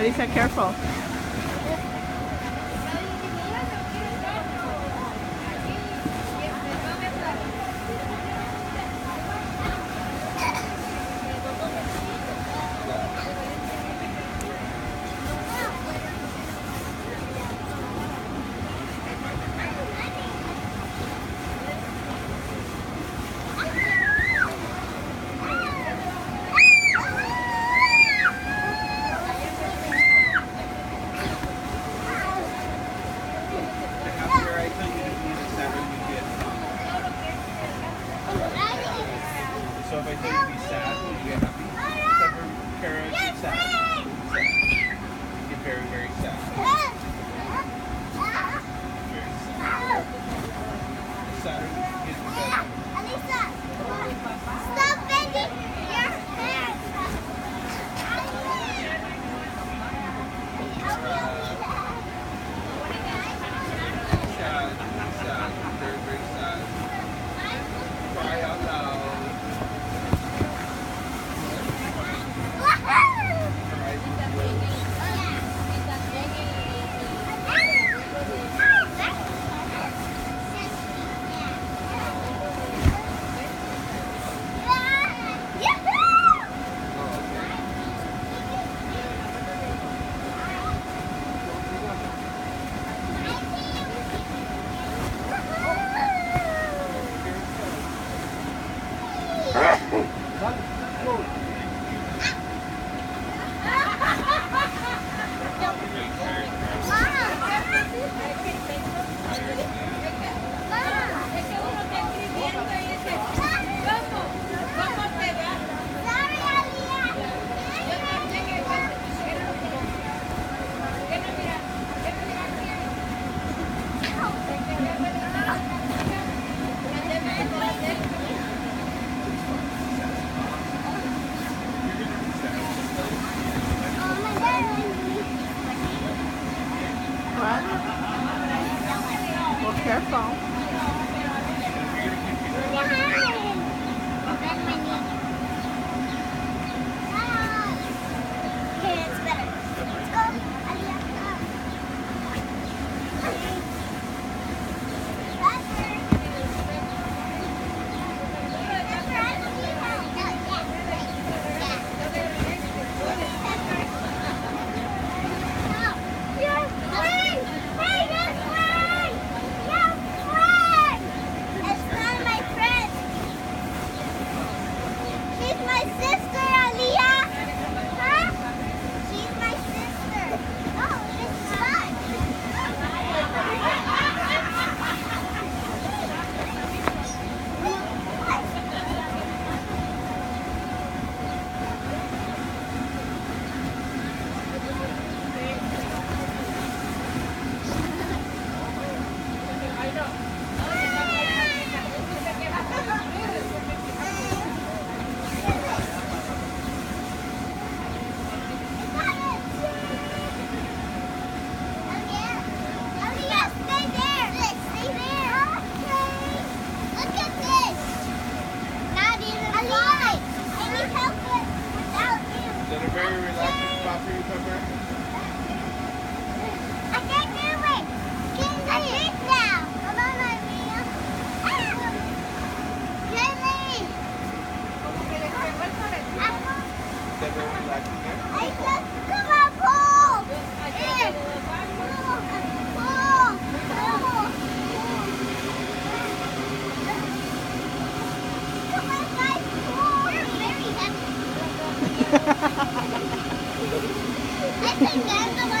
Alisa, careful. My sister, I think I'm the one.